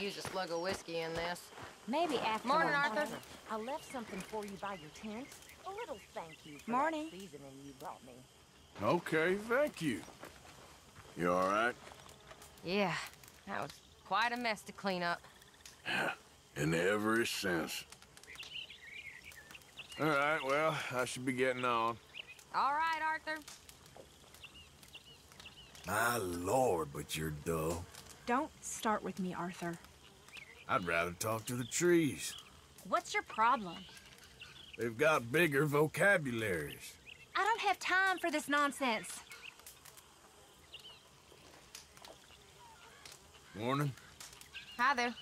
use a slug of whiskey in this. Maybe after Morning. Arthur. I left something for you by your tent. A little thank you for Morning. that seasoning you brought me. Okay, thank you. You all right? Yeah, that was quite a mess to clean up. In every sense. All right, well, I should be getting on. All right, Arthur. My lord, but you're dull. Don't start with me, Arthur. I'd rather talk to the trees. What's your problem? They've got bigger vocabularies. I don't have time for this nonsense. Morning. Hi there.